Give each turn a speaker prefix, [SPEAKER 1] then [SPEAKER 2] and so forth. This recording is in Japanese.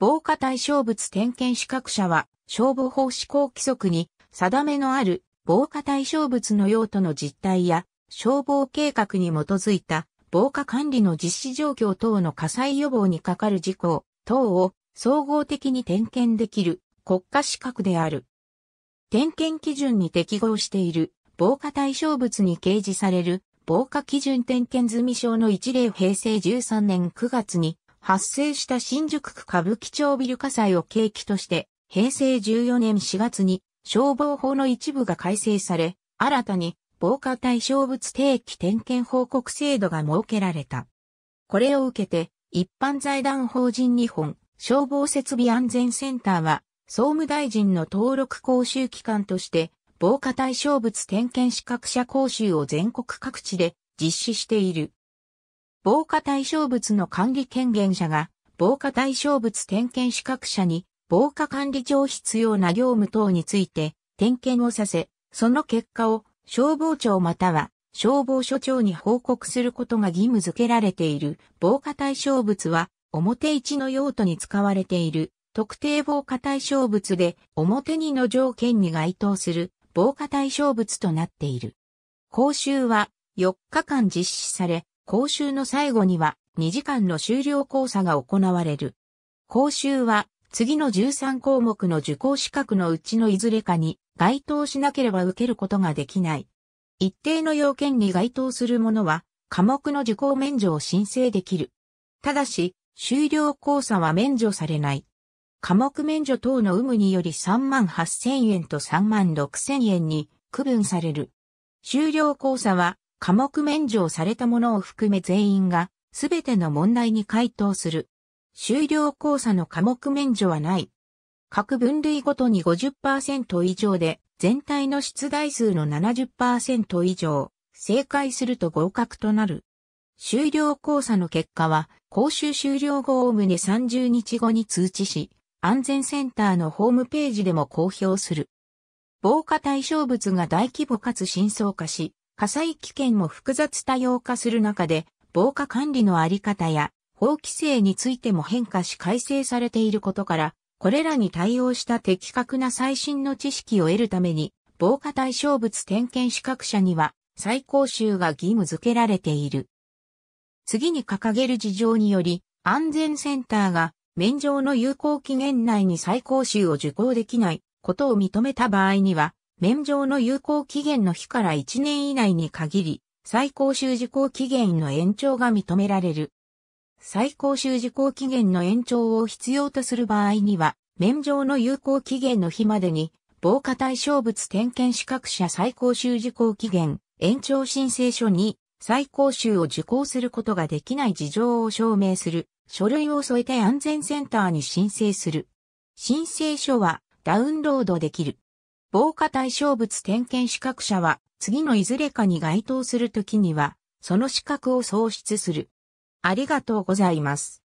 [SPEAKER 1] 防火対象物点検資格者は消防法施行規則に定めのある防火対象物の用途の実態や消防計画に基づいた防火管理の実施状況等の火災予防にかかる事項等を総合的に点検できる国家資格である。点検基準に適合している防火対象物に掲示される防火基準点検済証の一例平成13年9月に発生した新宿区歌舞伎町ビル火災を契機として平成14年4月に消防法の一部が改正され、新たに防火対象物定期点検報告制度が設けられた。これを受けて、一般財団法人日本消防設備安全センターは、総務大臣の登録講習機関として、防火対象物点検資格者講習を全国各地で実施している。防火対象物の管理権限者が、防火対象物点検資格者に、防火管理上必要な業務等について、点検をさせ、その結果を消防庁または消防署長に報告することが義務付けられている防火対象物は表1の用途に使われている。特定防火対象物で表2の条件に該当する。防火対象物となっている。講習は4日間実施され、講習の最後には2時間の終了講座が行われる。講習は次の13項目の受講資格のうちのいずれかに該当しなければ受けることができない。一定の要件に該当するものは科目の受講免除を申請できる。ただし、終了講座は免除されない。科目免除等の有無により3万8000円と3万6000円に区分される。終了講座は科目免除されたものを含め全員がすべての問題に回答する。終了講座の科目免除はない。各分類ごとに50%以上で全体の出題数の70%以上正解すると合格となる。終了講座の結果は講習終了後おおむね30日後に通知し、安全センターのホームページでも公表する。防火対象物が大規模かつ深層化し、火災危険も複雑多様化する中で、防火管理のあり方や法規制についても変化し改正されていることから、これらに対応した的確な最新の知識を得るために、防火対象物点検資格者には、再講習が義務付けられている。次に掲げる事情により、安全センターが免状の有効期限内に再講習を受講できないことを認めた場合には、免状の有効期限の日から1年以内に限り、再講習受講期限の延長が認められる。再講習受講期限の延長を必要とする場合には、免状の有効期限の日までに、防火対象物点検資格者再講習受講期限、延長申請書に、再講習を受講することができない事情を証明する書類を添えて安全センターに申請する。申請書はダウンロードできる。防火対象物点検資格者は次のいずれかに該当するときには、その資格を喪失する。ありがとうございます。